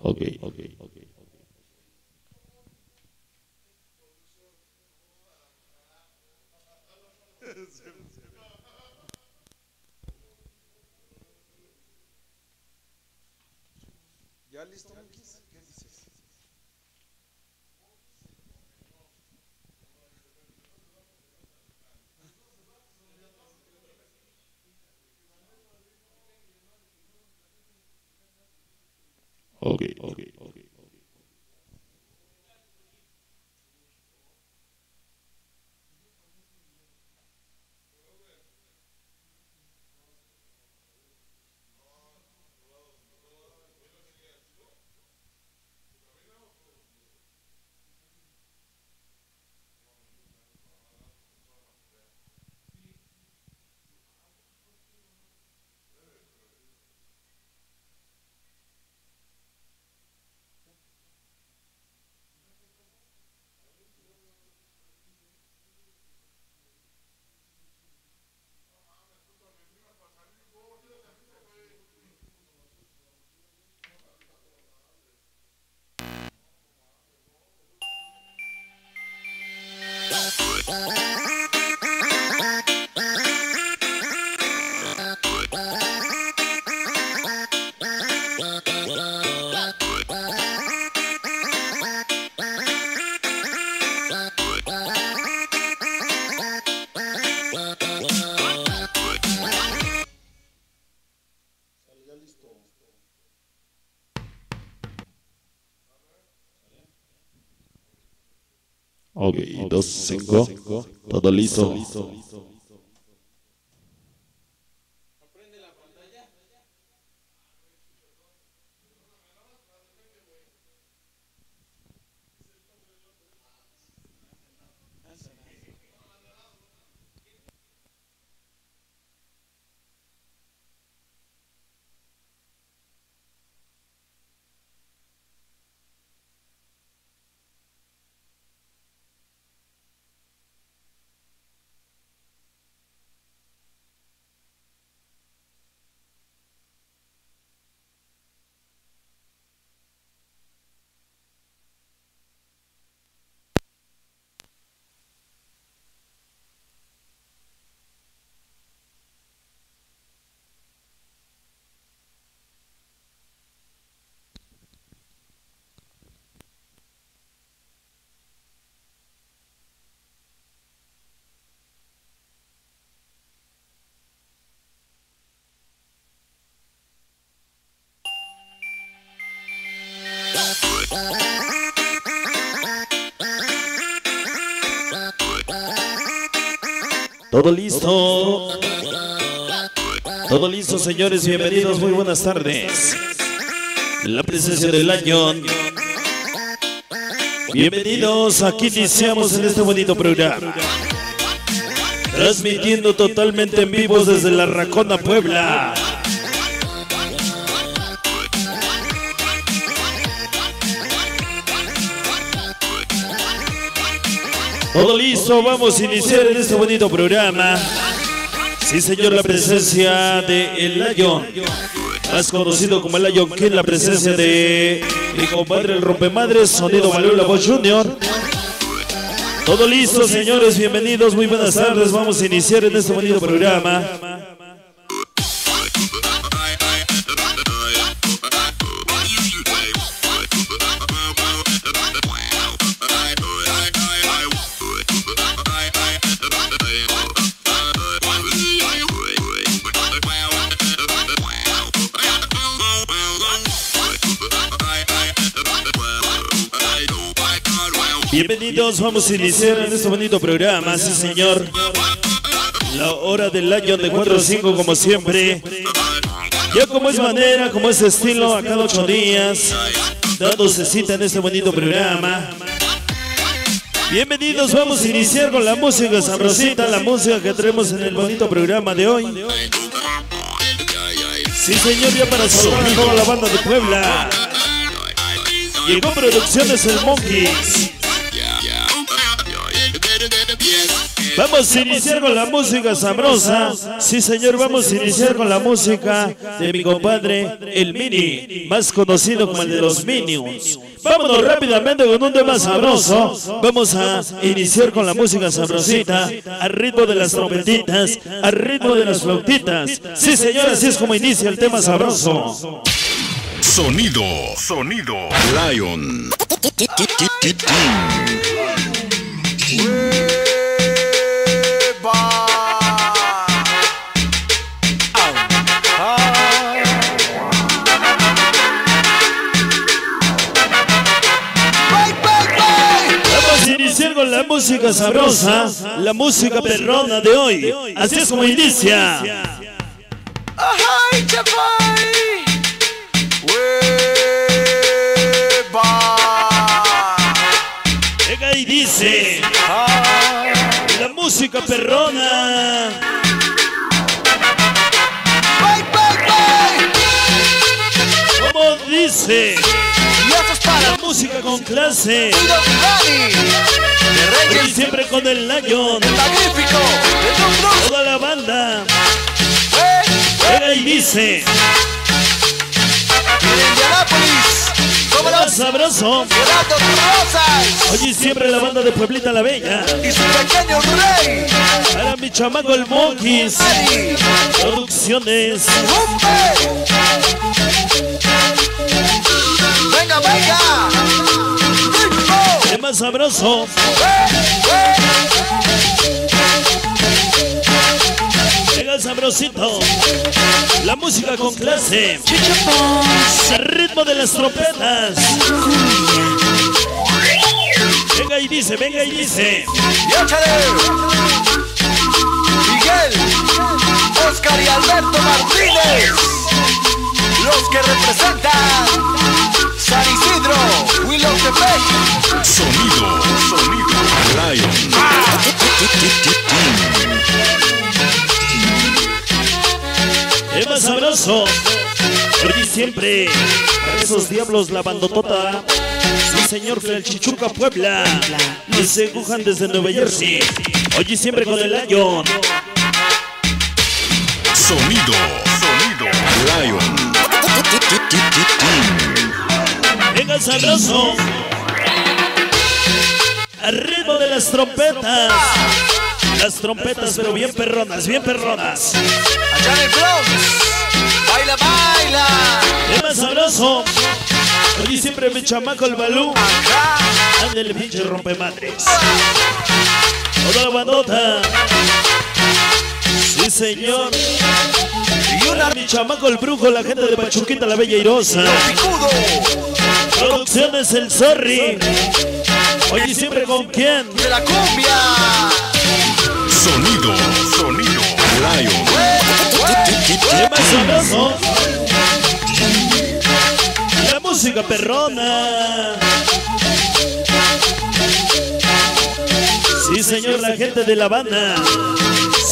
Ok, ok, ok. Ok, dos, cinco. Todo listo. Todo listo. Todo listo, señores. Bienvenidos. Muy buenas tardes. La presencia del año. Bienvenidos. Aquí iniciamos en este bonito programa. Transmitiendo totalmente en vivo desde la Racona, Puebla. Todo listo, vamos a iniciar en este bonito programa. Sí, señor, la presencia de El Lion, más conocido como El Lion, es la presencia de mi compadre el Rompemadres, Sonido Valor La Voz Junior. Todo listo, señores, bienvenidos, muy buenas tardes. Vamos a iniciar en este bonito programa. Bienvenidos, vamos a iniciar en este bonito programa, sí señor. La hora del año de 4 a 5 como siempre. Ya como es manera, como es estilo, a cada ocho días, dándose cita en este bonito programa. Bienvenidos, vamos a iniciar con la música sabrosita, la música que tenemos en el bonito programa de hoy. Sí señor, ya para saludar a toda la banda de Puebla. Llegó Producciones El Monkeys. Vamos a iniciar con la música sabrosa. Sí, señor, vamos a iniciar con la música de mi compadre, el Mini, más conocido como el de los Minions. Vámonos rápidamente con un tema sabroso. Vamos a iniciar con la música sabrosita, al ritmo de las trompetitas, al ritmo de las flautitas. Sí, señor, así es como inicia el tema sabroso. Sonido, sonido, Lion. La música sabrosa, la música perrona de hoy. Así es como inicia. ¡Ay! Llega y dice, la música perrona. Dice, la música con clase. Y siempre con el Lion, Magnífico, toda la banda. ¡Eh, eh! Llega y dice, más sabroso. Oye, siempre la banda de Pueblita la Bella. y su pequeño rey, Para mi chamaco el Monkeys. Ari, Producciones. ¡Venga, venga! Más sabroso. Llega el sabrosito. La música con clase. El ritmo de las trompetas. Venga y dice, venga y dice. Miguel, Oscar y Alberto Martínez, los que representan San Isidro, Willow Tepec. Sonido, sonido, Lion. El más sabroso. Oye, siempre. Para esos diablos la bandotota. Sí, señor Chichuca Puebla. Y se agujan desde Nueva Jersey. Oye, siempre con el Lion. Sonido, sonido, Lion. El sabroso. Al ritmo de las trompetas. Las trompetas, pero bien perronas, bien perronas. Allá en el Bronx, baila, baila. Más sabroso. Oye, siempre mi chamaco el balú. Ándale, pinche rompemadres. Toda la bandota. Sí, señor. y una Mi chamaco el brujo, la gente de Pachuquita la Bella Irosa. Producciones el Zorri. Oye, siempre con quién? De la cumbia. Sonido, sonido, Lion. ¿Qué más sabroso? La música perrona. Sí, señor, la gente de La Habana.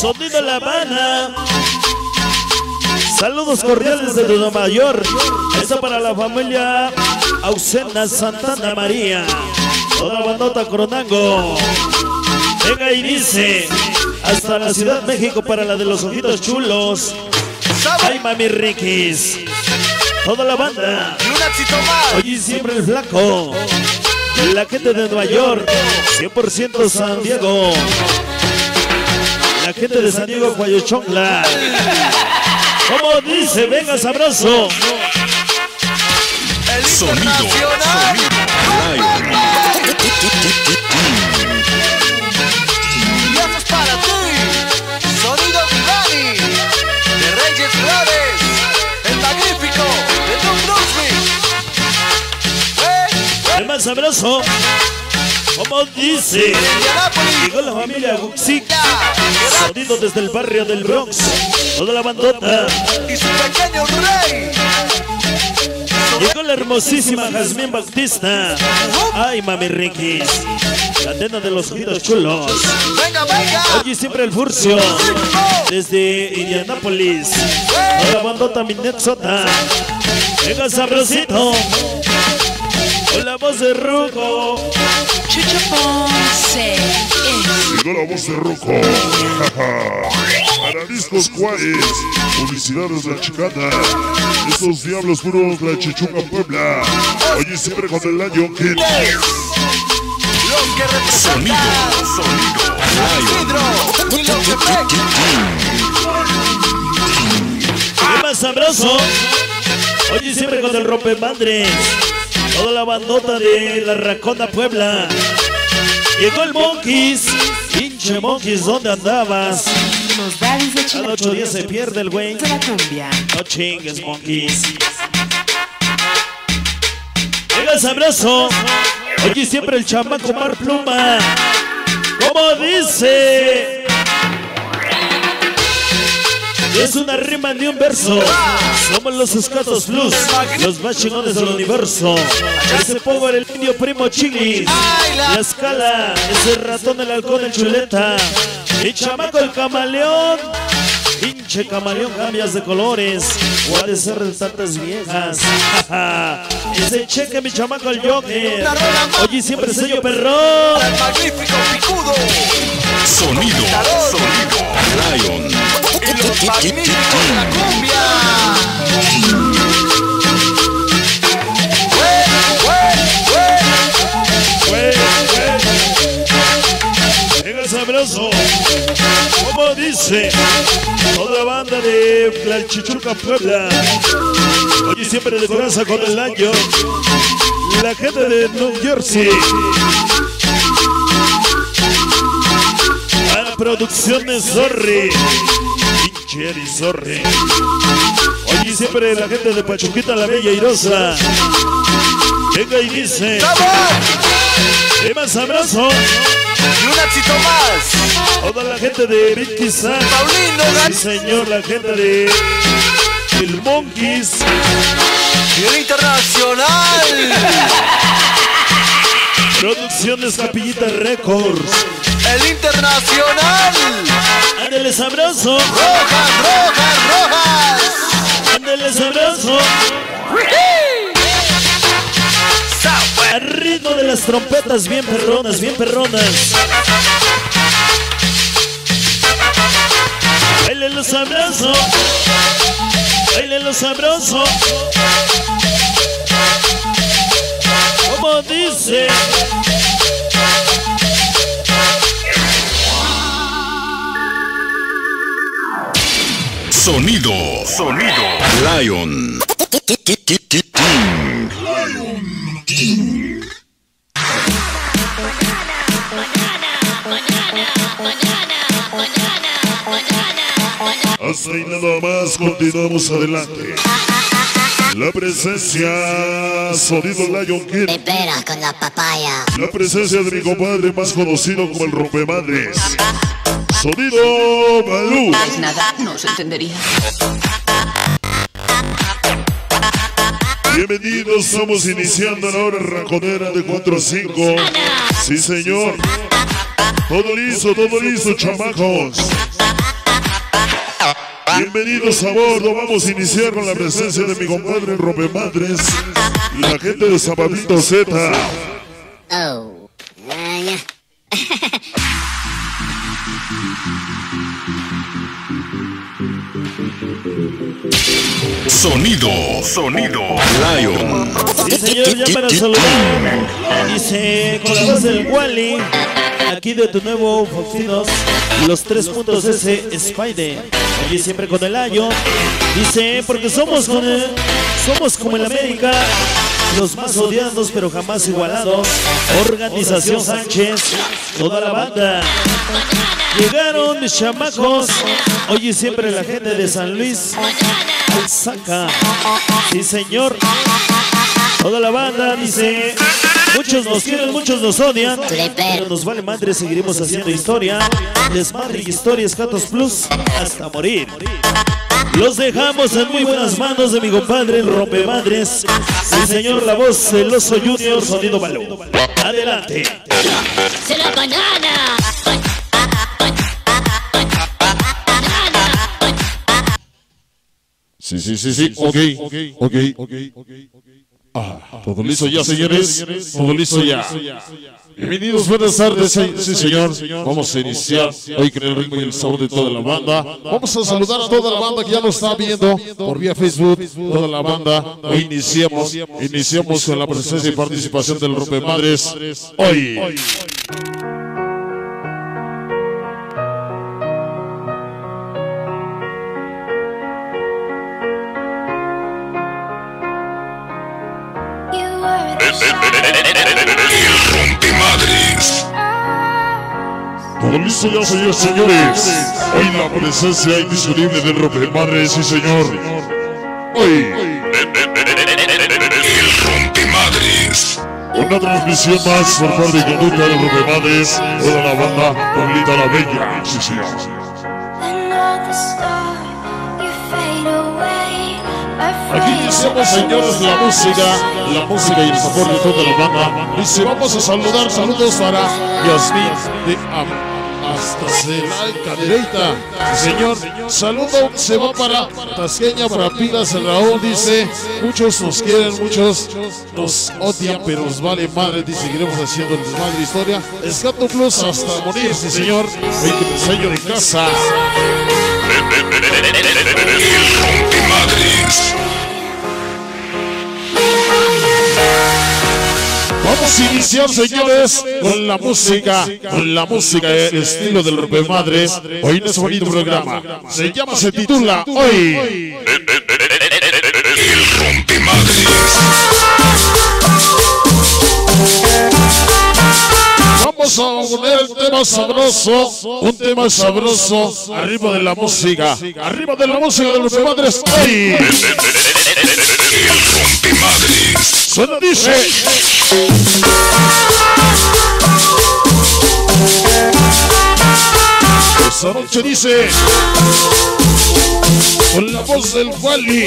Sonido La Habana. Saludos cordiales desde Nueva York. Esto para la familia Ausena Santana María. Toda la bandota Coronango. Venga y dice. Hasta la Ciudad México para la de los ojitos chulos. Ay, mami Rikis. Toda la banda. Y un éxito más. Oye, siempre el flaco. La gente de Nueva York. 100% San Diego. La gente de San Diego, Guayochongla. Como dice, venga sabroso. El Sonido, sonido. Y eso es para ti. Sonido Vivani. De Reyes Flores. El magnífico. De Tom Brunswick. ¡Eh, El más sabroso. Como dice. Llegó la familia Guxic. Ya, Gerardo Sonido desde el barrio del Bronx. Toda la bandota. y su pequeño rey. Llegó la hermosísima Jazmín Bautista. Ay, mami Rikis. La tenda de los ojitos chulos. Venga, venga. Oye, siempre el Furcio. Desde Indianápolis. La bandota Minetsota. Venga, sabrosito. Con la voz de Ruco. Chucho Ponce. Llegó la voz de Roco. Para discos Juárez. Publicidades La Chicana. Estos diablos puros La Chichuca Puebla. Oye, siempre con el año que. Lo que Sonido, sonido, Lion. ¿Qué más sabroso? Oye, siempre con el rompemadres. Toda la bandota de la Racona Puebla. Llegó el Monkeys. Pinche Monkeys, ¿dónde andabas? Los daddies de se pierde el güey. De la cumbia. No chingues, Monkeys. Llega el sabroso. Oye, siempre el chamaco Mar Pluma. ¿Cómo dice? Es una rima de un verso. Somos los escatos plus, los más chingones del universo. Ese power, el indio primo chili. La escala, ese ratón, el halcón, el chuleta. Mi chamaco, el camaleón. Pinche camaleón, cambias de colores. O ha de ser de tantas viejas. Ese cheque, mi chamaco, el Joker. Oye, siempre sello perrón. El magnífico picudo Sonido, sonido, Lion. Los magníficos de sabroso. Como dice toda la banda de la Chichuca Puebla. Oye, siempre de coraza con el año. La gente de New Jersey. A la producción de Zorri. Eri Zorri. Oye, siempre la gente de Pachuquita la Bella Irosa. Venga y dice. ¿Qué más sabroso? Y un éxito más. Toda la gente de Vicky San. Paulino Sí, señor, la gente de El Monkeys. y el internacional. Producciones Capillita Records. El internacional. Ándele sabroso, Rojas, rojas, rojas. ándele sabroso. Al ritmo de las trompetas bien perronas, bien perronas. Bailen sabroso. Bailen sabroso. Como dice. Sonido, sonido, Lion. Hasta ahí nada más, continuamos adelante. La presencia, sonido Lion King. De veras con la papaya. La presencia de mi compadre más conocido como el rompemadres. Sonido Balú. Nada, no se entendería. Bienvenidos, estamos iniciando la hora raconera de 4 a 5. Sí, señor. Todo listo, todo listo, chamacos. Bienvenidos a bordo, vamos a iniciar con la presencia de mi compadre Rompemadres y la gente de Zapatito Z. Oh. Ya. Sonido, sonido, Lion. Sí, señor, ya para saludar. Dice con la voz del Wally. Aquí de tu nuevo Foxinos. Los tres puntos S Spider. Oye, siempre con el año. Dice, porque somos con el, somos como el América. Los más odiados pero jamás igualados. Organización Sánchez. Toda la banda. Llegaron mis chamacos. Oye, siempre la gente de San Luis. Saca. Sí, señor. Toda la banda dice. Muchos nos quieren, muchos nos odian. Pero nos vale madre, seguiremos haciendo historia. Desmadre y historias Catos Plus hasta morir. Los dejamos en muy buenas manos de mi compadre, el rompemadres. Sí, señor, la voz del oso junior, sonido balón. Adelante. ¡Se la banana! Sí, sí, sí, sí. Ok, ok, ok, ok. Todo listo ya, señores. Todo listo ya. Bienvenidos, buenas tardes. Sí, sí, señor. Vamos a iniciar hoy con el ritmo y el sabor de toda la banda. Vamos a saludar a toda la banda que ya nos está viendo por vía Facebook. Toda la banda. Hoy iniciamos, iniciamos con la presencia y participación del Rompemadres. Hoy. Rompemadres. Todo listo ya, señores, señores. Hoy la presencia indiscutible del Rompemadres, sí, señor. Hoy. El Rompemadres. Una transmisión más por parte y conducta de Rompemadres. Toda la banda, Pablita la Bella. Sí, señor. Aquí iniciamos, señores, la música, la música y el sabor de toda la banda. Y si vamos a saludar, saludos para Yasmin de Am hasta Celay Cadereyta. Señor, saludo se va para Tasqueña, para Pilas, Raúl dice, muchos nos quieren, muchos nos odian, pero nos vale madre, y seguiremos haciendo el desmadre historia. Escato Plus hasta morir, sí señor. Hoy que me sello de casa. Vamos a iniciar, señores, con la música, con la música de estilo del Rompemadres. Hoy en este bonito programa. Se llama, se titula Hoy. El Rompemadres. Vamos a poner el tema sabroso, un tema sabroso, arriba de la música, arriba de la música de los Rompemadres. Hoy. El Rompemadres. Suena, dice. Esa noche dice con la voz del Wally.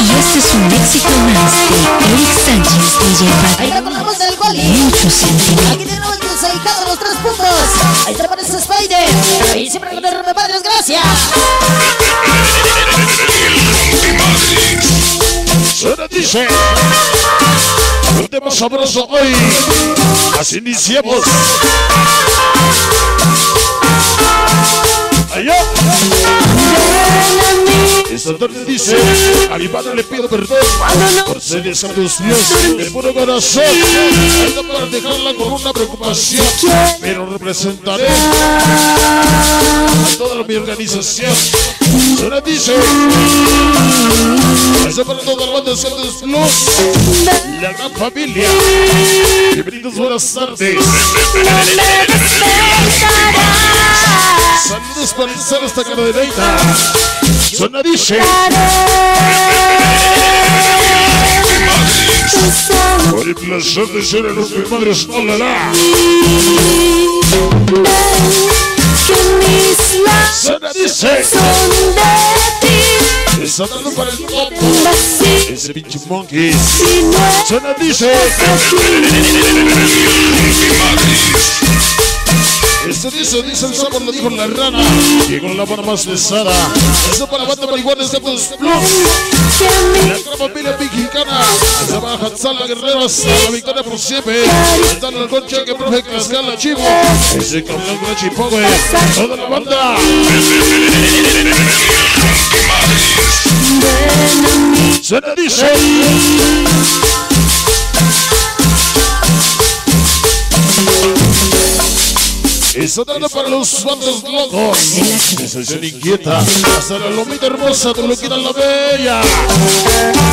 Y este es un éxito más de Eric Sánchez DJ Ahí está Patrick. con la voz del Wally. Mucho sentimiento. Aquí tenemos a los tres puntos. Ahí te aparece Spider. Ahí siempre con el Rompemadres, gracias. Suena, dice. Un tema sabroso hoy. Así iniciamos. Allá. Esta tarde dice, a mi padre le pido perdón por ser esa tus pies de puro corazón. Ando para dejarla con una preocupación, pero representaré a toda mi organización. Suena dice, esa para toda la banda Santos Plus, la gran familia. Bienvenidos, buenas tardes. Saludos para iniciar esta cara de leita. Suena dice. Por el placer de ser el hombre madres, hola la. Suena dice. Sonando para el topo. Ese pinche monkey. Suena dice. Esto dice, dice el sábado, lo dijo la rana. Llegó la mano más pesada. Eso para banda marihuana de los Plus. La gran familia mexicana. Se va a Hatzala Guerreros. A la victoria por siempre. Está en el concha que profe Cascala Chivo. Ese campeón con Chipo, güey. Toda la banda. Suena, dice. Está dando para los bandos locos. Sensación inquieta. Hasta la lomita hermosa, tu loquita la bella.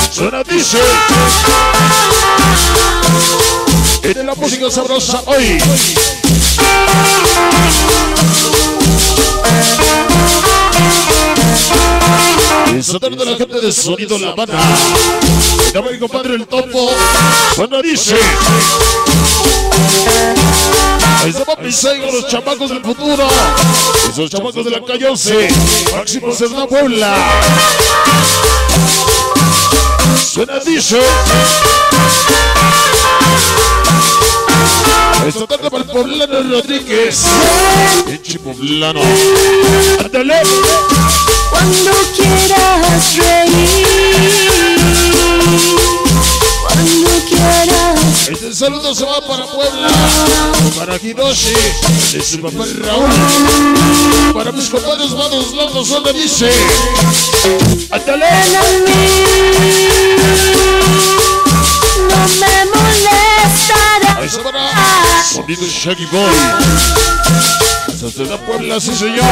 Suena, dice. En la música sabrosa hoy. Esta tarde la gente de Sonido La Habana. Llama mi compadre el topo. Suena, dice. Sai con los chamacos del futuro. Esos chamacos de la calle 11. Máximo Cerdán Puebla. Suena, dice. Esta tarde para el poblano Rodríguez. Pinche poblano. Ándale. Cuando quieras reír, cuando quieras Este saludo se va para Puebla, para Hiroshi, de su papá Raúl, para mis compadres manos locos, donde dice, ¡Ándale! ven a mí. No me molestará. Ahí se van a sonido Shaggy Boy. Desde la Puebla, sí señor.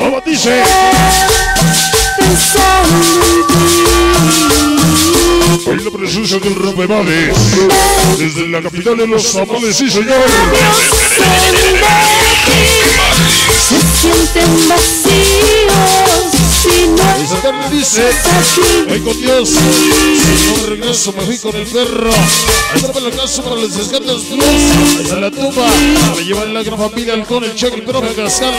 ¿Cómo dice? Pensando en ti. Hoy la presencia del rompemades. Desde la capital de los tamales, sí señor. Se sienten vacíos Esa dice. Voy con Dios. Si no regreso, me fui con el perro. Ahí está para la casa para los descantos plus. Ahí está la tumba. Me llevan la gran familia, el con, el cheque, el profe, Cascala.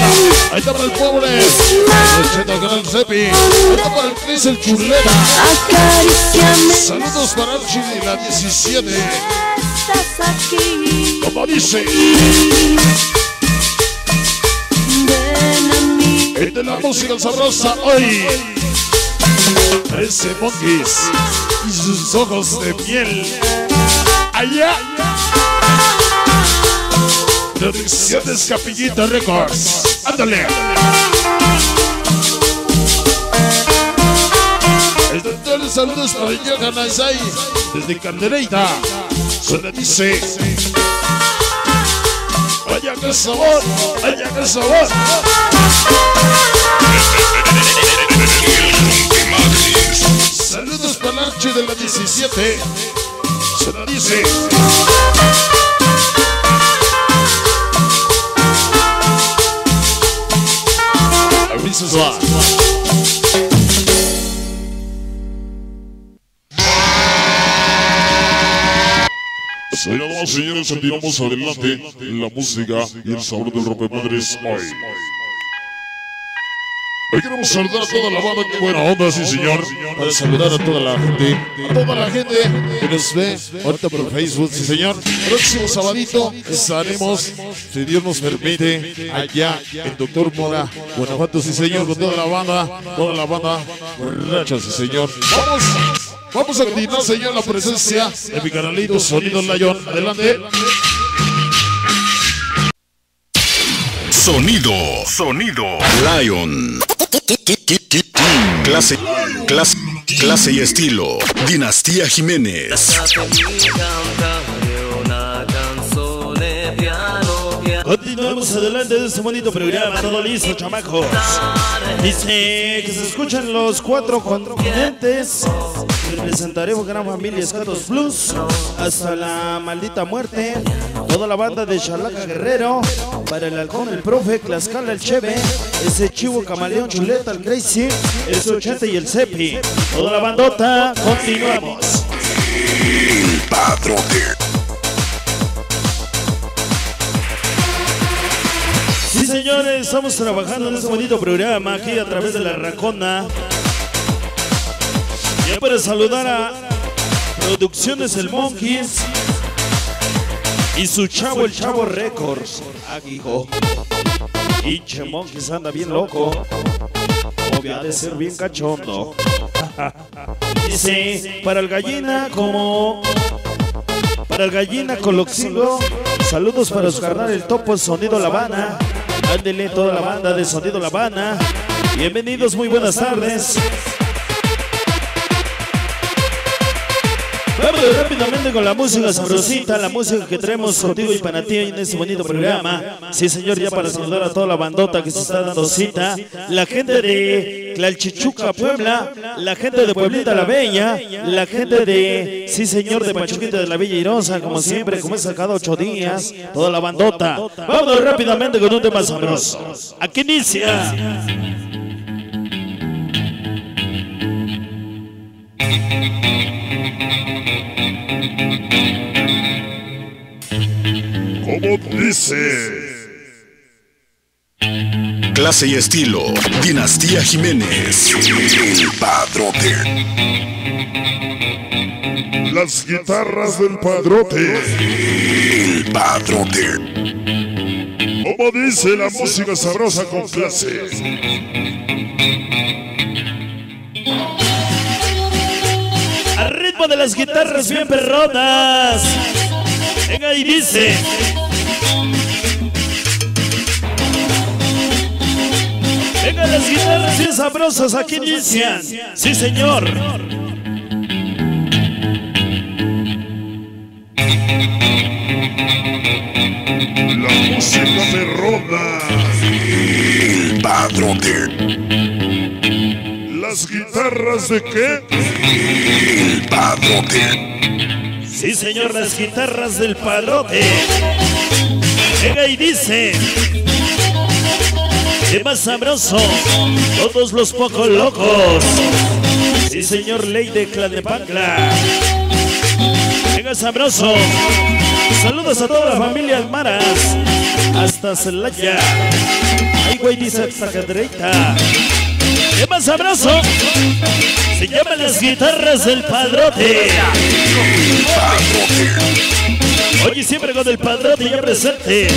Ahí está para el pobre. El el cepi. Ahí está para el Cris, el. Acaríciame, Saludos para Archie de la 17. estás aquí. Como dice, este la música sabrosa hoy. Ese monkeys y sus ojos de miel. Allá. Producciones Capillita Records. Ándale. Entonces, saludos para Aizai desde Candereita. Suena dice. Que sabor. Saludos para Archie de la 17. Suena dice. Avisos va. Señoras y señores, continuamos adelante la música y el sabor del rompemadres hoy. Hoy queremos saludar a toda la banda, que buena onda, sí señor. Para saludar a toda la gente, a toda la gente que nos ve ahorita por Facebook, sí señor. Próximo sabadito estaremos, si Dios nos permite, allá en Doctor Mora, Guanajuato, sí señor, con toda la banda, toda la banda borracha, sí señor. Vamos, vamos a continuar, señor, la presencia de mi canalito Sonido Lion. Adelante. Sonido, sonido. Lion. Clase, clase, clase y estilo. Dinastía Jiménez. Adelante de este bonito programa, todo listo, chamacos. Dice que se escuchan los cuatro continentes. Representaremos Gran Familia Escatos Plus hasta la maldita muerte. Toda la banda de Chalaca Guerrero. Para el halcón, el profe, Tlaxcala, el Cheve. Ese chivo camaleón, chuleta, el Crazy. El 80 y el Cepi. Toda la bandota. Continuamos. El Sí, señores, estamos trabajando en este bonito programa aquí a través de la Racona. Ya para saludar a Producciones El Monkeys y su chavo, el Chavo Records. Aquí, hijo. Pinche Monkeys anda bien loco. Obvio, ha de ser bien cachondo. Dice, para el gallina como para el gallina Coloxilo, saludos para su carnal el topo Sonido La Habana. Ándele toda la banda de Sonido La Habana. Bienvenidos, muy buenas tardes. Vamos rápidamente con la música sabrosita, la música que traemos contigo y para ti en este bonito programa. Sí, señor, ya para saludar a toda la bandota que se está dando cita. La gente de Tlalchichuca, Puebla. La gente de Pueblita La Bella. La gente de, sí, señor, de Pachuquita de la Villa Irosa, como siempre, como es cada ocho días. Toda la bandota. Vamos rápidamente con un tema sabroso. Aquí inicia. Como dice. Clase y estilo. Dinastía Jiménez. El padrote. Las guitarras del padrote. El padrote. Como dice la música sabrosa con clase. Al ritmo de las guitarras bien perronas. Venga y dice. Venga las guitarras bien sabrosas, aquí inician. Sí, señor. La música perrona. El padrote. Las guitarras de qué? El padrote. Sí, señor, las guitarras del padrote. Venga y dice. Es más sabroso, todos los poco locos. Sí, señor, ley de clan de Pangla. Venga, sabroso. Saludos a toda la familia Almaras. Hasta Celaya. Ay, güey, dice hasta Cadreita. Es más sabroso. Se llaman las guitarras del padrote. Oye, siempre con el padrote ya presente.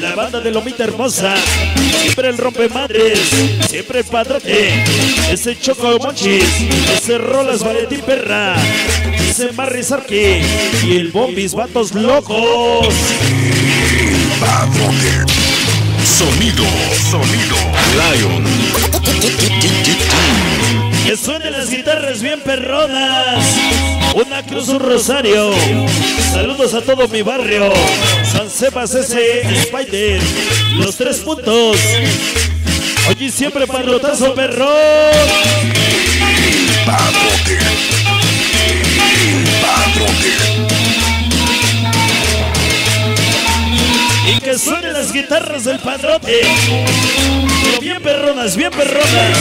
La banda de Lomita Hermosa. Siempre el rompemadres. Siempre el padrote. Ese Choco Monchis. Ese Rolas Valentín Perra. Ese Marri Sarki. Y el Bombis Vatos Locos. Sonido, sonido. Lion. Que suenen las guitarras bien perronas. Una cruz, un rosario. Saludos a todo mi barrio. San Sebas ese Spider. Los tres puntos. Oye, siempre. Padrote. Padrote. Y que suenen las guitarras del padrote. Pero bien perronas, bien perronas.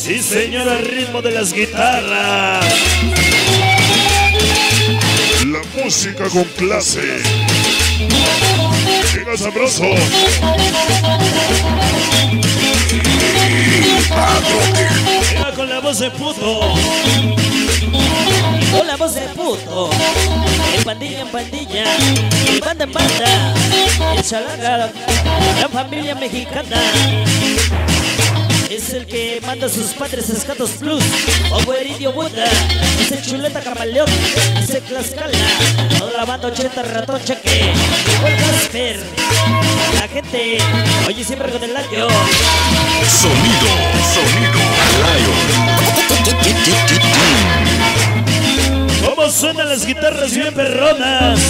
Sí, señor, al ritmo de las guitarras. La música con clase. Llega sabroso. Venga con la voz de puto. Voz de puto. Pandilla en pandilla. En banda en banda. El chalaga. La familia mexicana. Es el que manda a sus padres Escatos Plus. O Eridio Buda. Ese chuleta camaleón. Ese Tlaxcala. Toda la banda 80 ratón cheque. Llegó el. La gente. Oye siempre con el año. Sonido, sonido. Lion. ¿Cómo suenan las guitarras bien perronas?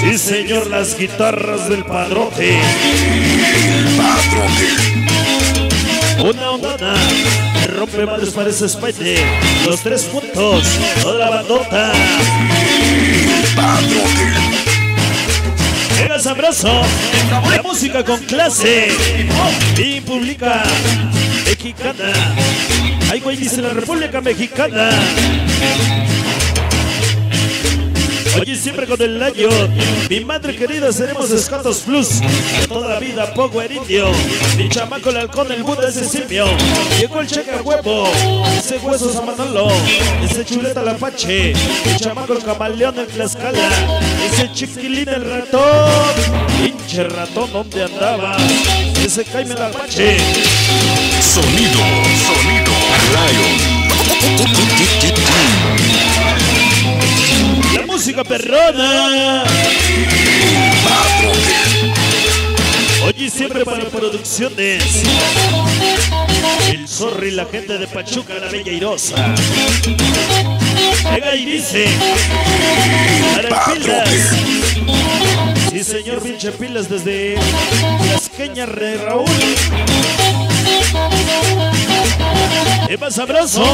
Sí, señor, las guitarras del padrote. Padrote. Una ondona. Rompe madres parece Spider. Los tres puntos. Toda la bandota. Padrote. Venga sabroso. La música con clase. Y pública mexicana. Ay, güey, dice la República Mexicana. Oye, siempre con el año. Mi madre querida, seremos Escatos Plus. Toda vida, Power Indio. Mi chamaco, el halcón, el Buda, ese simio. Llegó el cheque huevo. Ese hueso a Manolo. Ese chuleta, el Apache. Mi chamaco, el camaleón, el Tlaxcala. Ese chiquilín, el ratón. Pinche ratón, ¿dónde andaba? Ese Jaime, el Apache. Sonido, sonido. La música perrona. Oye, siempre para producciones. El zorro y la gente de Pachuca, la bella irosa. Venga y dice. Para pilas. Sí, señor, pinche pilas desde las queñas de Raúl. Es más sabroso.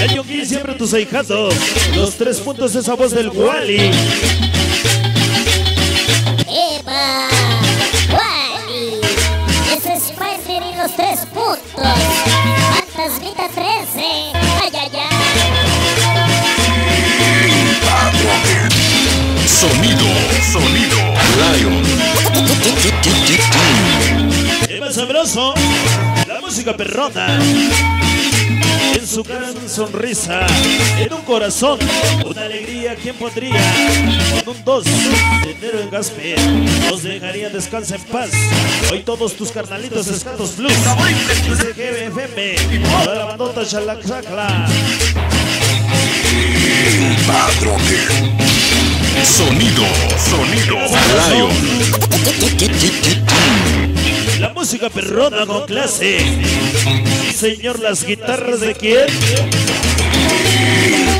El Yogi siempre tus ahijados. Los tres puntos de esa voz del Wally. ¡Eva! ¡Wally! Ese Spider y los tres puntos. Fantasmita 13. ¡Ay, ay, ay! Sonido, sonido. Lion. Es más sabroso. Música perrona. En su cara una sonrisa, en un corazón, una alegría. ¿Quién podría? Con un 2 de enero en Gasper, nos dejaría descansa en paz. Hoy todos tus carnalitos escatos blues. GBFM, toda la bandota Chalaczacla. Padrote. Sonido, sonido, Lion. La música perrona con clase. Sí, señor, las guitarras de quién?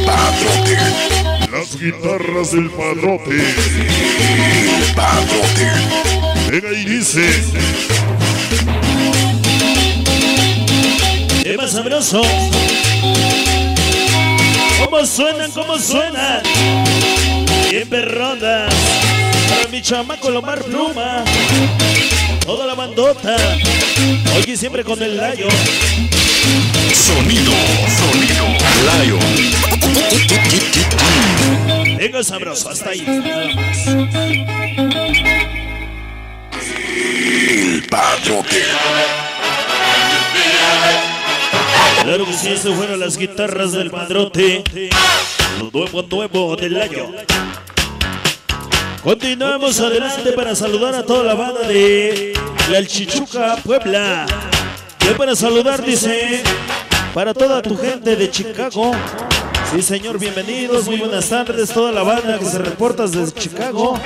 Padrote. Las guitarras del padrote. Padrote. Venga y dice. Tema sabroso. ¿Cómo suenan? ¿Cómo suenan? Bien perronas. Para mi chamaco Lomar Pluma. Toda la bandota. Oye, siempre con el layo. Sonido, sonido, Lion. Venga sabroso, hasta ahí. El padrote. Claro que sí, esas fueron las guitarras del padrote. Lo nuevo, nuevo del año. Continuamos adelante para saludar a toda la banda de La Chichuca Puebla. Y para saludar, dice, para toda tu gente de Chicago. Sí, señor, bienvenidos, muy buenas tardes. Toda la banda que se reporta desde Chicago.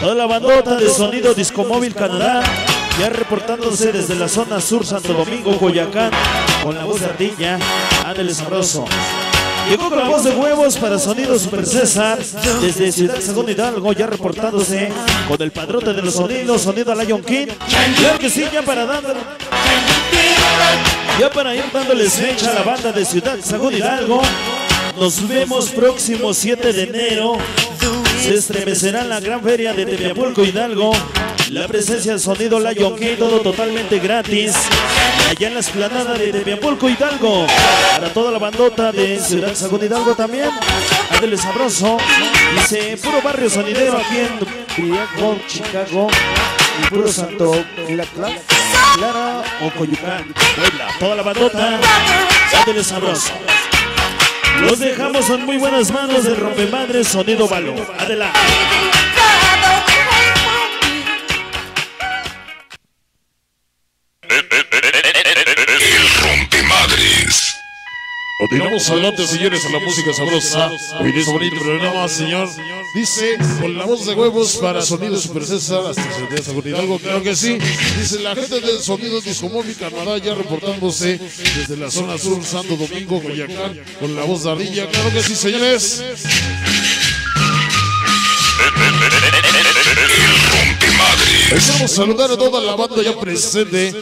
Toda la bandota de Sonido Discomóvil Canadá. Ya reportándose desde la zona sur, Santo Domingo, Coyacán, con la voz de Ardilla. Ándale sabroso. Llegó con la voz de huevos para Sonido Super César desde Ciudad Según Hidalgo, ya reportándose con el padrote de los sonidos, Sonido Lion King. Claro que sí, ya para dándole. Ya para ir dándoles fecha a la banda de Ciudad Sagún Hidalgo. Nos vemos próximo 7 de enero. Se estremecerá la gran feria de Tepiapulco Hidalgo. La presencia de sonido Lion King, todo totalmente gratis. Allá en la esplanada de Tepiapulco Hidalgo. Para toda la bandota de Ciudad Sagún Hidalgo también. Ándele sabroso. Dice puro barrio sonidero aquí en Triago, Chicago. Y puro Santo La Clara, o Coyucán. Toda la bandota. Ándele sabroso. Los dejamos en muy buenas manos del rompemadres Sonido Balo. Adelante. Continuamos adelante, señores, a la música sabrosa. Hoy en este bonito programa, señor. Dice, con la voz de huevos para Sonido Super César, hasta Hidalgo, claro que sí. Dice la gente del Sonido Discomóvil Canadá ya reportándose desde la zona sur, Santo Domingo, Coyacán, con la voz de Ardilla, claro que sí, señores. Queremos saludar a toda la banda ya presente.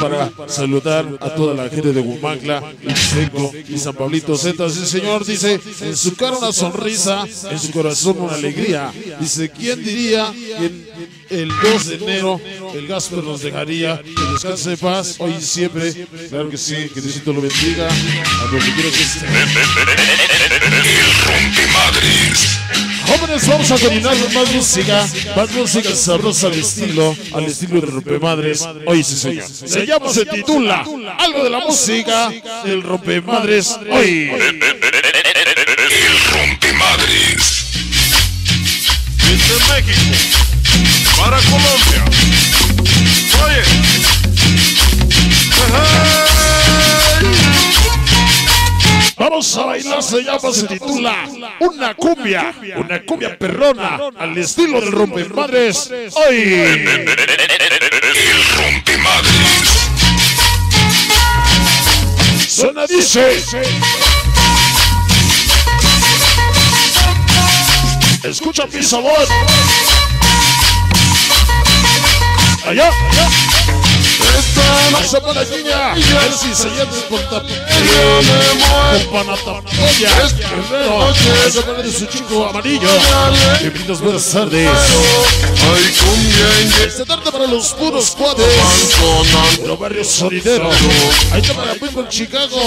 Para saludar a toda la gente de Humancla, Ixteco y San Pablito Z. Sí, señor, dice, en su cara una sonrisa, en su corazón una alegría. Dice, ¿quién diría que el 2 de enero el Gasper nos dejaría que descanse de paz hoy y siempre? Claro que sí, que Diosito lo bendiga a donde quiera que esté. Rompemadres. Jóvenes, vamos a continuar con más música, más música sabrosa al estilo, al estilo de Rompemadres. Hoy sí, señor. Se llama, se titula Algo de la música del Rompemadres. Hoy. El rompemadres. Desde México, para Colombia. Oye. Vamos a bailar, se llama, se titula Una cumbia, una cumbia perrona, al estilo del rompemadres. Hoy. El rompemadres. Suena, dice. Escucha mi sabor. Allá, allá. Pasa para la niña. Ver si se llama con tap. Con panatapoya. Guerrero. Esa parte de su chico amarillo. Bienvenidos, buenas tardes. Esta tarde para los puros cuadros. Puro barrio sonidero. Ahí está para Pittsburgh, Chicago.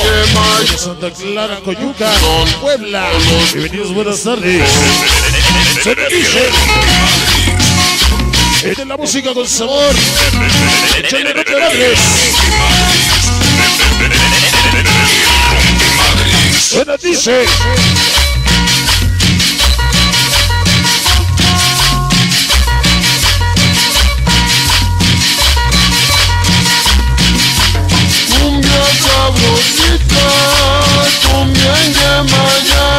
Santa Clara, Coyuca, Puebla. Bienvenidos, buenas tardes. Se. Esta es la música con sabor. Échale no te largues. Suena, dice. Cumbia sabrosita, cumbia en Yemaya,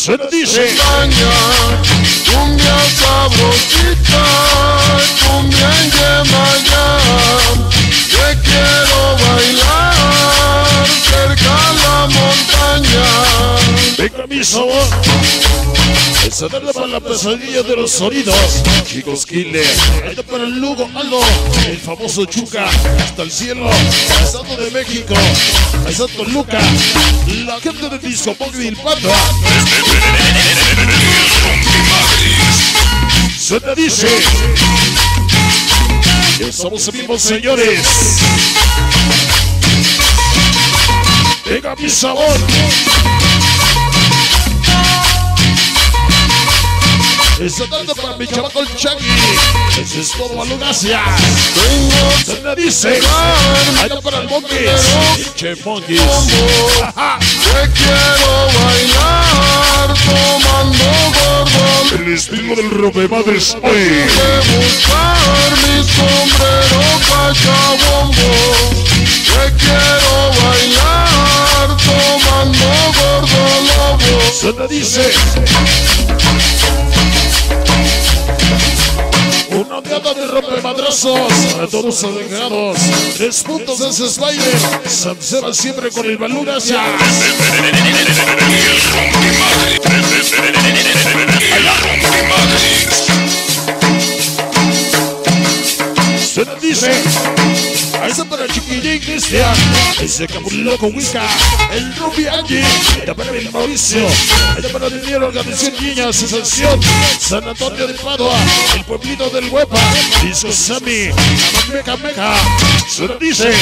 Suena, dice. Cumbia sabrosita, cumbia en Yemaya, sabor. Esa tarde para la pesadilla de los sonidos. Chicos Killer. Esta para el Lugo Aldo. El famoso Chuca. Hasta el cielo. Pasando de México. Pasando Luca. La gente de Disco Punk y el Panda. Suena dice. Estamos vivos, señores. Venga mi sabor. Esta tarde para mi chamaco el Chagui. Eso es todo, Balú, gracias. Se me dice. Allá para el Monkeys. Che Monkeys. Que quiero bailar tomando gordo El estilo del rompemadres hoy. de buscar mi sombrero cachabombo Que quiero bailar tomando gordo lobo Se me dice. Una oleada de rompemadrazos todos alejados. Tres puntos en ese slider. Se va siempre con el balón hacia. Me dice. A ese para Chiquillín Cristian. Ese Capullo con Whisca. El Ruby Angie. Esta para el Mauricio. Esta para el dinero, organización Niña, Sensación. San Antonio de Padua. El pueblito del Huepa. Disco Sammy. Meca Meca. Se lo dice.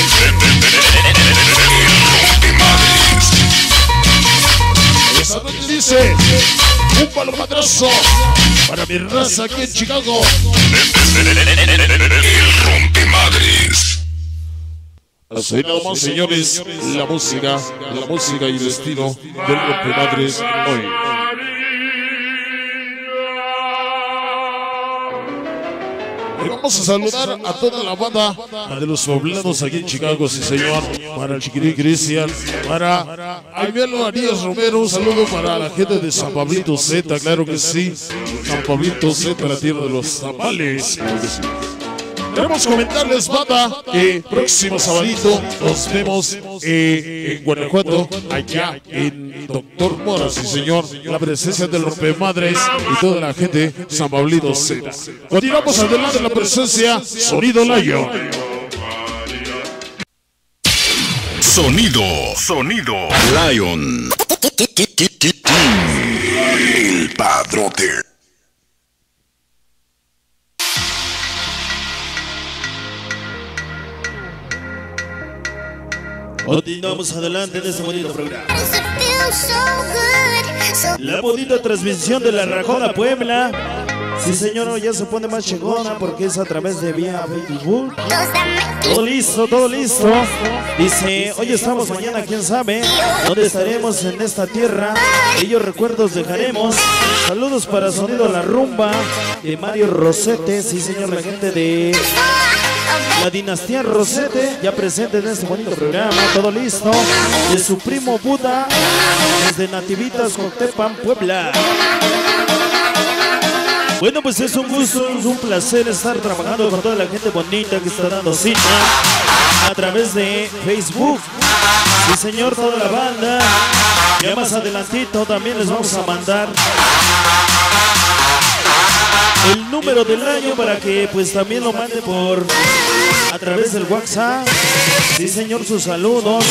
Esa noche dice. Un palomadrazo. Para mi raza aquí en Chicago. Así nada más, señores, la música, la música y el estilo del rompemadres hoy. Y vamos a saludar a toda la banda de los poblados aquí en Chicago, sí señor, para el chiquirín Cristian, para Aimelo Arias Romero, un saludo para la gente de San Pablito Z, claro que sí, San Pablito Z, la tierra de los tamales, claro que sí. Queremos comentarles, banda, que próximo sabadito nos vemos eh, en Guanajuato, allá en Doctor Mora, sí señor, la presencia del rompemadres y toda la gente San Pablito Z. Continuamos adelante la presencia Sonido Lion. Sonido, sonido. Lion. El padrote. Continuamos adelante en este bonito programa. La bonita transmisión de la Rajona Puebla. Sí, señor, ya se pone más chingona porque es a través de vía Facebook. Todo listo, todo listo. Dice, hoy estamos, mañana quién sabe dónde estaremos en esta tierra. Ellos recuerdos dejaremos. Saludos para Sonido La Rumba de Mario Rosete. Sí, señor, la gente de la dinastía Rosete, ya presente en este bonito programa, todo listo. De su primo Buda, desde Nativitas, Cotepan, Puebla. Bueno, pues es un gusto, es un placer estar trabajando con toda la gente bonita que está dando cita a través de Facebook. Sí, señor, toda la banda. Ya más adelantito también les vamos a mandar el número del año para que pues también lo mande por a través del WhatsApp. Sí, señor, sus saludos.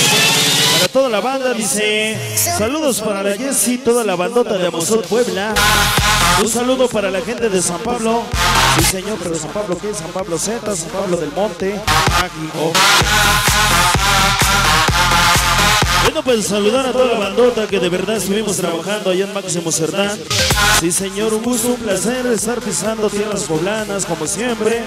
Para toda la banda, dice. Saludos para la Jessie, toda la bandota de Amosot Puebla. Un saludo para la gente de San Pablo. Sí, señor, pero San Pablo, ¿qué? San Pablo Z, San Pablo del Monte. Mágico. Bueno, pues saludar a toda la bandota que de verdad estuvimos trabajando allá en Máximo Cerdán. Sí, señor, un gusto, un placer estar pisando tierras poblanas como siempre.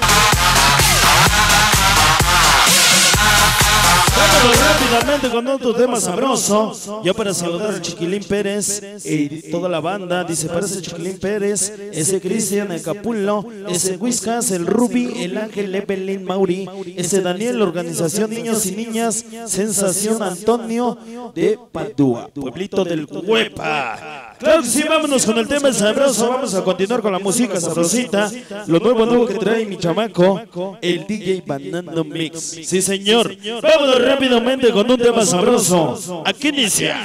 Rápidamente con otro tema sabroso. Ya para saludar a Chiquilín Pérez y toda la banda. Dice, parece Chiquilín Pérez, ese Cristian, el Capullo, ese Whiskas, el Ruby, el Ángel Evelyn Mauri, ese Daniel, Organización Niños y Niñas, Sensación Antonio de Padua, pueblito del Huepa. Claro que sí, vámonos con el tema sabroso. Vamos a continuar con la música sabrosita. Lo nuevo, nuevo que trae mi chamaco, el DJ Banando Mix. Sí, señor. Vámonos rápidamente con un tema sabroso. Aquí inicia.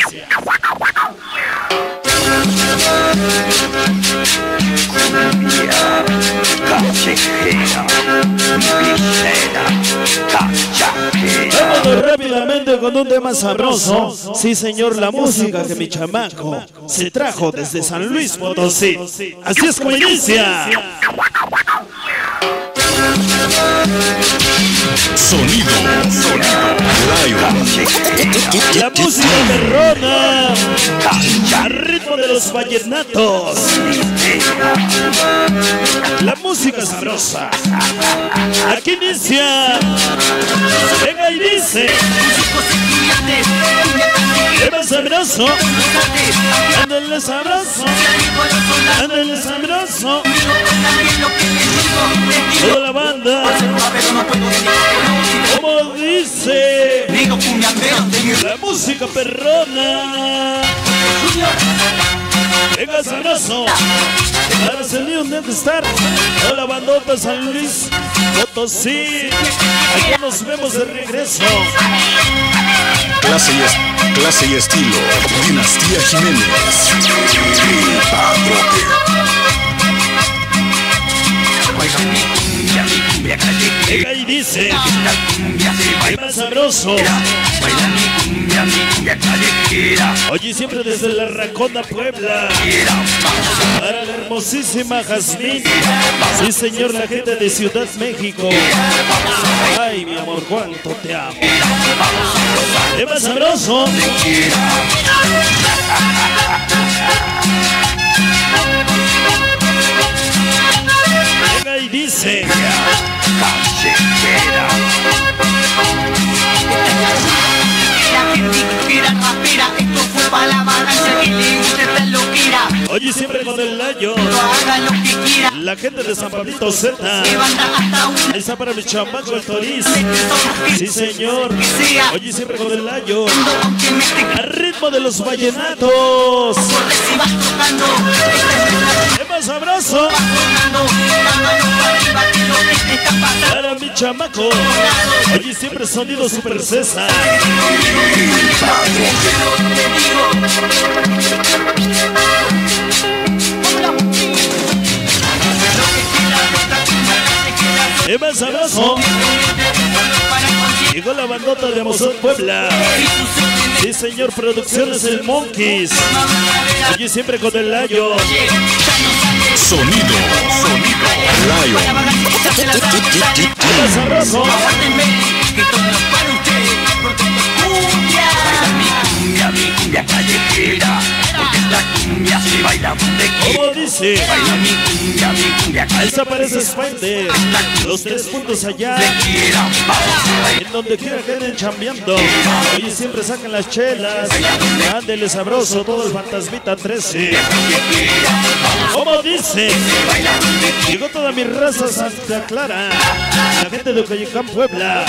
Vámonos rápidamente con un tema sabroso. Sí, señor, la música que mi chamaco se trajo desde San Luis Potosí. Así es como inicia. Sonido, sonido, Lion. La música perrona al ritmo de los vallenatos. La música sabrosa. Aquí inicia. Venga y dice. Tema sabroso. Ándale sabroso. Ándale sabroso. Toda la banda. Como dice. La música perrona. Venga sabroso. Para salir un debe estar. Toda la bandota San Luis Potosí. Aquí nos vemos de regreso. Clase y, es- clase y estilo. Dinastía Jiménez. El padrote. Venga y dice. Tema sabroso. Oye, siempre desde la Racona, Puebla. Para la hermosísima Jazmín. Sí, señor, la gente de Ciudad México. Ay, mi amor, cuánto te amo. Tema sabroso. Venga y dice. Esto fue para la balanza que Oye, siempre con el layo. Haga lo que quiera. La gente de San Pablito Z. Ahí está para mi chamaco el Toriz. Sí, señor. Oye, siempre con el layo. Al ritmo de los vallenatos. es una ¡Qué más abrazo! Para mi chamaco. Oye, siempre sonido super César. ¡Qué más abrazo! Llegó la bandota de Amazon Puebla. Sí, señor, Producciones El Monkeys. Oye, siempre con el layo. Sonido, sonido. Lion. ¡Qué más abrazo! Que todo para usted. Porque esto es cumbia. Mi cumbia, mi cumbia callejera. Porque esta cumbia se baila donde quiera. ¿Cómo dice? Ahí se aparece Spider. Los tres puntos allá. En donde quiera que anden chambeando. Oye, siempre sacan las chelas. Ándele sabroso todo el fantasmita 13. ¿Cómo dice? Llegó toda mi raza Santa Clara. La gente de Coyacán, Puebla.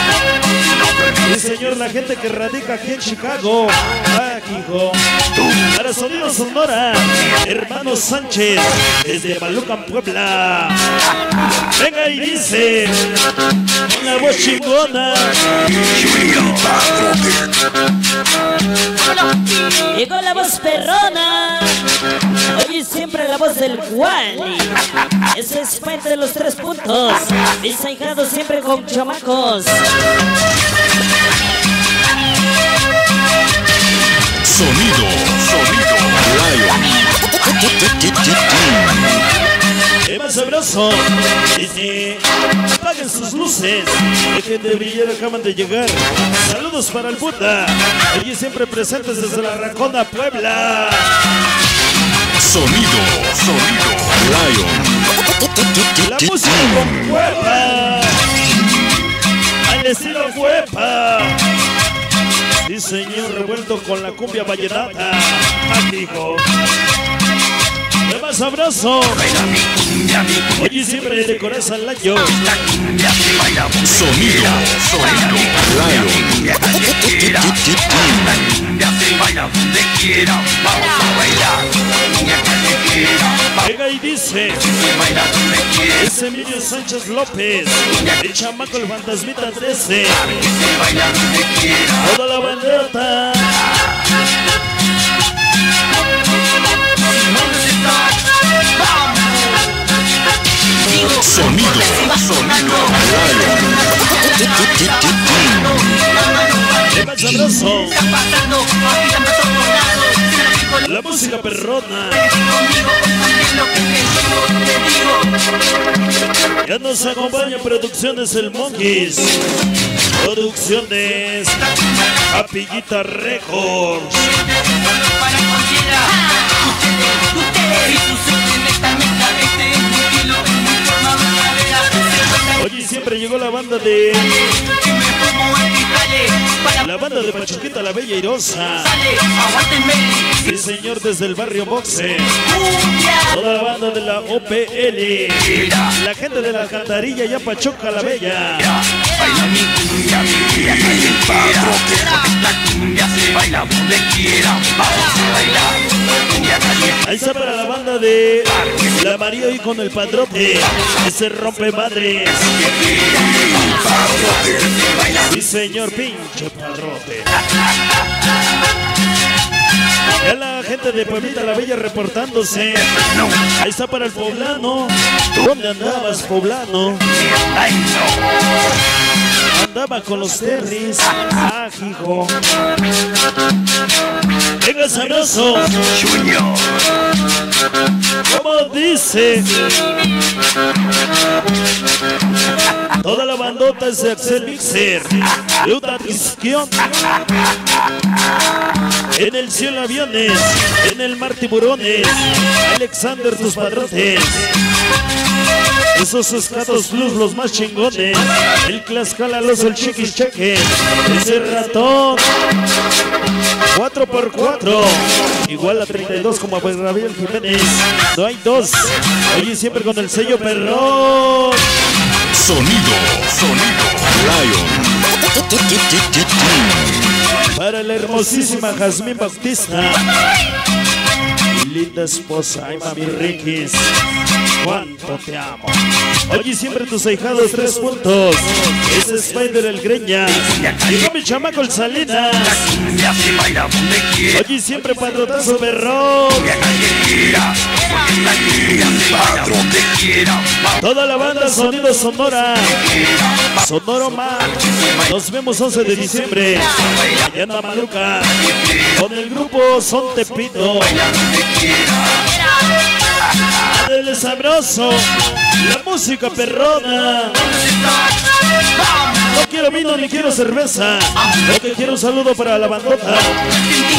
Sí, señor, la gente que radica aquí en Chicago. Hijo. Para Sonido Sonora. Hermano Sánchez. Desde Malucan, Puebla. Venga y dice. Una voz chingona. Llegó la voz perrona. Oye, siempre la voz del Wally. Ese es parte de los tres puntos. Desaijado siempre con chamacos. Sonido, sonido. Lion. ¡Qué más sabroso! Dice, apaguen sus luces, dejen de brillar, acaban de llegar. Saludos para el puta. Allí siempre presentes desde la Racona, Puebla. Sonido, sonido. Lion. La música con. Al estilo huepa. Sí, señor, revuelto con la cumbia vallenata. Hijo. ¿Qué más abrazo? Oye, siempre de corazón la yo. Sonido, sonido, Lion. Llega y dice Es Emilio Sánchez López El chamaco el fantasmita 13 Toda la bandera Sonido, sonido, Llega sabroso La música perrona. Ya nos acompaña Producciones El Monkeys. Producciones Apillita Records. Oye, siempre llegó la banda de... La banda de Pachuquita la Bella Irosa. Sí, señor, desde el barrio Boxe. Toda la banda de la OPL. La gente de la Cantarilla y Pachuca la Bella. Ahí está para la banda de La María y con el padrote. Ese rompe madres. Sí, señor, pinche padrote. Ya la gente de Pueblita la Bella reportándose. Ahí está para el poblano. ¿Dónde andabas, poblano? Andaba con los terris. Ah, hijo. Venga, sabroso. ¿Cómo dice? Toda la bandota es de Axel Mixer. Luta Tisquión. En el cielo aviones, en el mar tiburones, Alexander tus padrotes. Esos escatos plus los más chingones, el Tlaxcala los el chiquis cheque, ese ratón. 4 por 4 igual a 32 como a Gabriel Jiménez. No hay dos. Oye, siempre con el sello perrón. Sonido, sonido, Lion. Para la hermosísima Jazmín Bautista. Mi linda esposa, ay mami Riquis. Cuánto te amo. Oye, siempre tus ahijados tres puntos. Ese es Spider el Greña. Llegó mi chamaco el Salinas. Oye, siempre padrotazo berrón. Toda la banda Sonido Sonora. Sonoro Mar. Nos vemos 11 de diciembre. En Maluca. Con el grupo Son Tepito. El sabroso, la música perrona. No quiero vino ni quiero cerveza. Lo que quiero un saludo para la bandota.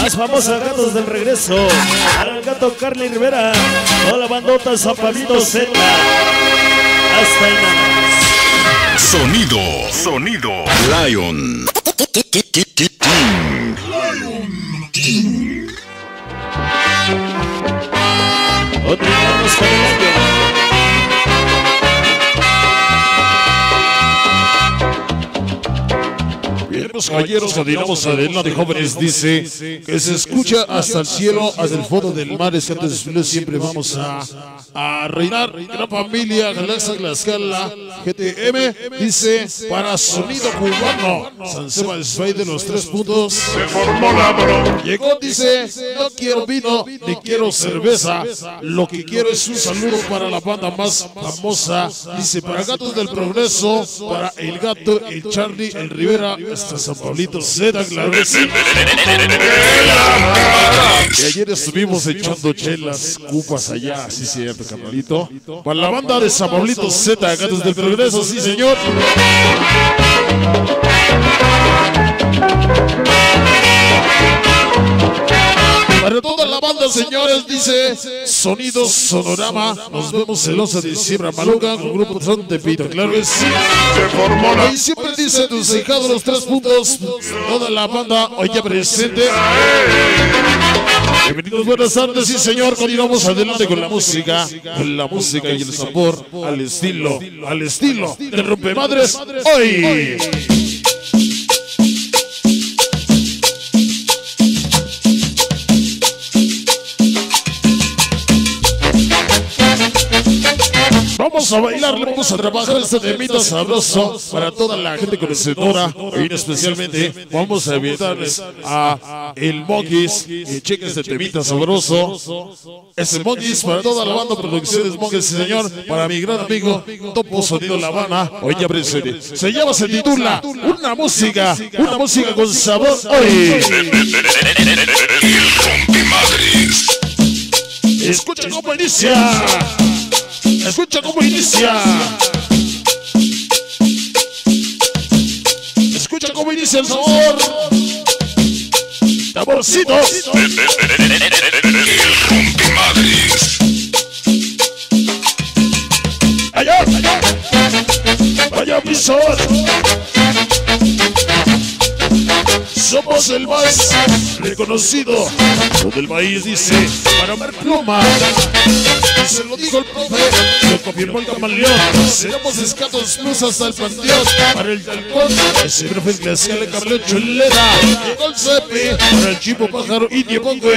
Más famosa Gatos del Regreso. Para el gato Carly Rivera. Toda la bandota San Pablito Z. Hasta ahí nada más. Sonido, sonido, Lion. Otra los caballeros, continuamos adelante, jóvenes. Dice que se escucha hasta el cielo, hasta el fondo del mar. Es que antes de siempre vamos a, a reinar. Gran familia, Galaxia, Tlaxcala, GTM. Dice para sonido cubano. San Seba Spider, los tres puntos. Se formó la Llegó, dice, no quiero vino ni quiero cerveza. Lo que quiero es un saludo para la banda más famosa. Dice para Gatos del Progreso, para el gato, el Charlie, el Rivera, hasta San Pablito Z, claro que sí. Y ayer estuvimos echando chelas, cupas allá, sí cierto, carnalito. Para la banda de San Pablito Z, Gatos del Progreso, sí señor. Para toda la banda, señores, dice Sonidos Sonorama. Nos vemos el 11 de diciembre a Maluca con Grupo Tron de Pito. Claro que sí. Ahí siempre dice tus hijados los tres puntos. Toda la banda hoy ya presente. Bienvenidos, buenas tardes, sí señor. Continuamos adelante con la música, con la música y el sabor al estilo, al estilo de Rompemadres hoy. Vamos a bailar, vamos a trabajar este temita sabroso para toda la gente conocedora y especialmente vamos a invitarles a el Monkeys que chequen este temita sabroso. Es el Monkeys para toda la banda Producciones sí, señor, para mi gran amigo Topo Sonido La Habana, hoy ya presente. Se llama, se titula Una música, una música con sabor hoy. Escucha cómo inicia. Escucha cómo inicia. Escucha cómo inicia el sabor. Saborcitos. Allá, allá. Vaya sabor. Somos el más reconocido. Donde el maíz dice, para ver pluma. Se lo dijo el profe, lo confirmó el camaleón. Seremos escatos plus hasta el panteón. Para el talcón, ese profe en clase le camaleón chuleta. Llegó el cepe, para el chipo pájaro indio pongo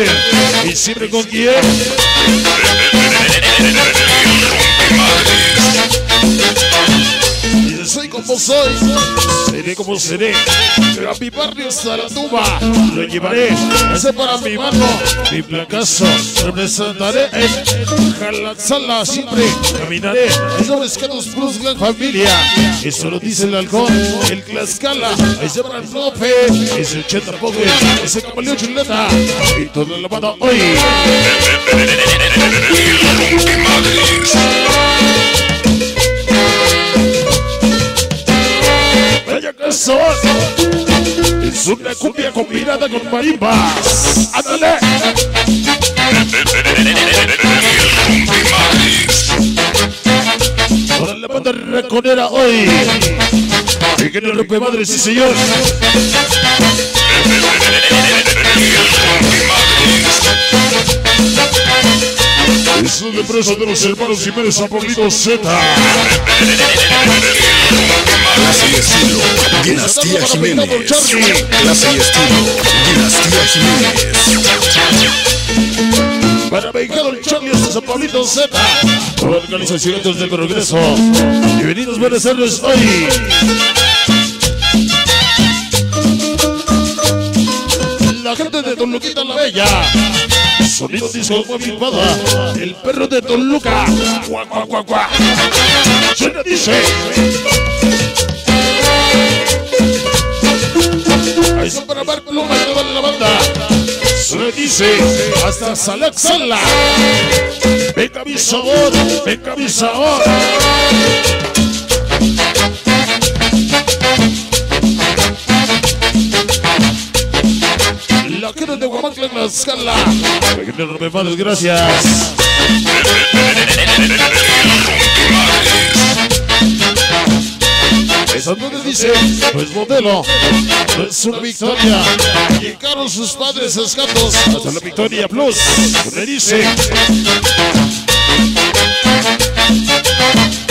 Y siempre con quién. Como soy, seré como seré, pero a mi barrio hasta la tumba lo llevaré. Ese para mi mano, mi placazo, representaré en Jalatzala siempre caminaré. Es los rescatos plus gran familia, eso lo dice el halcón, el Tlaxcala, ahí se para el profe, ese 80 pogue, ese camaleón chuleta, y toda la banda hoy. Son. Es una cumbia combinada con marimbas. ¡Ándale! Para la banda raconera hoy. Y que no rompe madre, sí señor. Es una empresa de los hermanos Jiménez San Pablito Z. Clase y estilo, Dinastía Jiménez. Clase y estilo, Dinastía Jiménez. Para Mexicano el Charlie hasta San Pablito Z. Organizaciones del Progreso. Bienvenidos, buenas tardes hoy. La gente de Toluquita la Bella. Sonido disco muy Pada. El perro de Toluca. Guau, guau, guau, guau. Suena dice. Ahí está para Mar Pluma y toda la banda. Suena dice. Hasta Salaxala. Venga mi sabor. Venga mi sabor. La gente de Huamantla en la escala. Gracias. Donde dice, no es modelo, no es una victoria. Llegaron sus padres escatos hasta la victoria plus. Donde dice,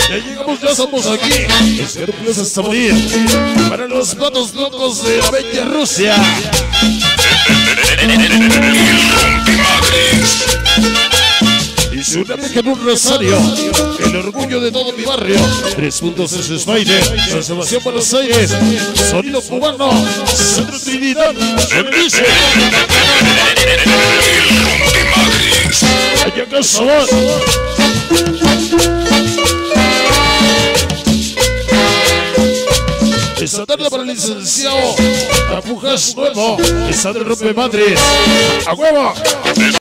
ya llegamos, ya estamos aquí. Espero que hasta morir. Para los patos locos de la bella Rusia. Una vieja en un rosario, el orgullo de todo mi barrio. Tres puntos en su Spider, San Sebastián, Buenos Aires, sonido cubano, Centro Trinidad, se me dice. Allá Esta para el licenciado Tapujas Nuevo, esta de rompe madres. ¡A huevo!